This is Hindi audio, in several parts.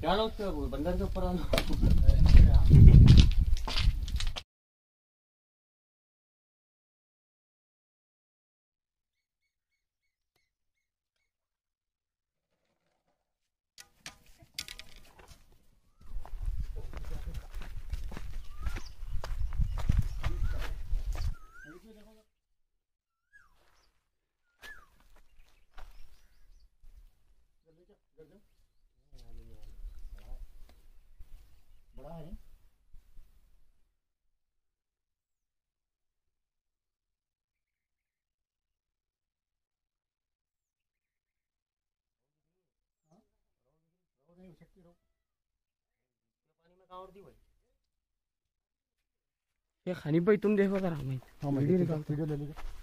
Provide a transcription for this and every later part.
क्या लो बंदर के ऊपर आना बड़ा है नहीं हो सकती रहो पानी में कहाँ और दी भाई। ये खानी भाई तुम देखो जरा मैं हाँ वीडियो निकालते वीडियो ले लीजिए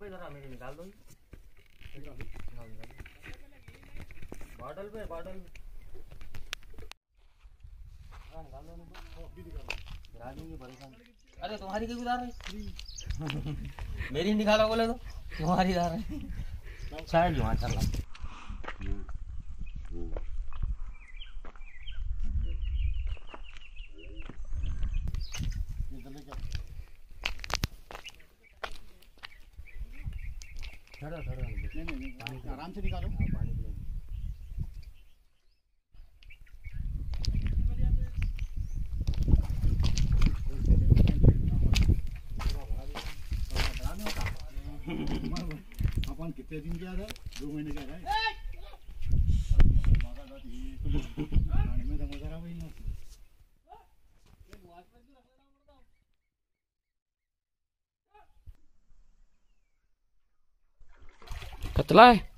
भाई जरा मेरी निकाल दो। निकाल निकाल बॉटल पे। बॉटल हाँ निकाल दो। गिरा देंगे परेशान। अरे तुम्हारी क्यों उधार है मेरी निकालो बोले तो? तुम्हारी उधार है। साइड वहाँ चल रहा आराम से निकालो। पानी पिलाओ। अपन कितने दिन क्या रहा दो महीने क्या रहा पानी में तो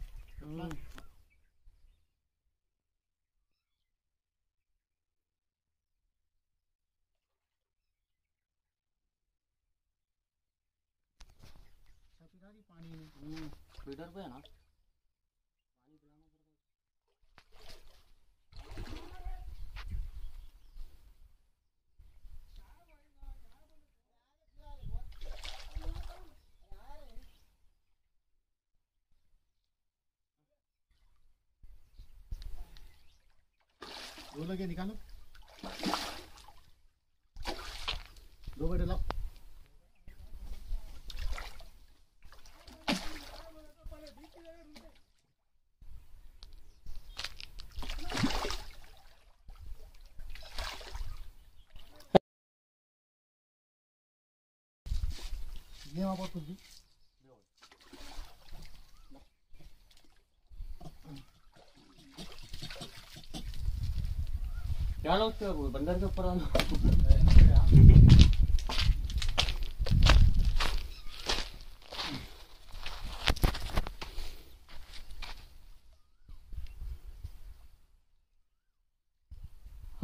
मज़ा रहा वही ना कतला है पानी में। फीडर पे है ना? दो लगे निकालो। दो बेटे लाओ। क्या लो उसके बंदर के ऊपर आना।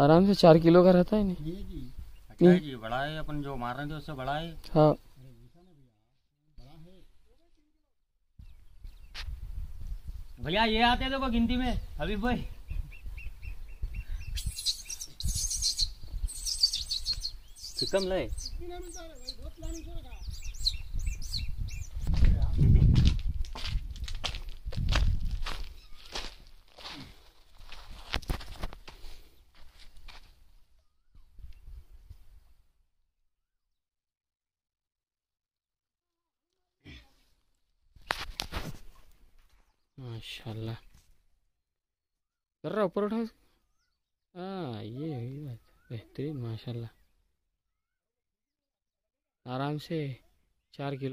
आराम से चार किलो का रहता है नहीं ये जी। जी? बड़ा है अपन जो मार रहे थे उससे बड़ा है? हाँ। भैया ये आते देखो गिनती में। हबीब भाई। चिकम ले माशाल्लाह। कर रहा ऊपर उठा? हाँ ये हुई बात। बेहतरीन, माशाल्लाह। आराम से चार किलो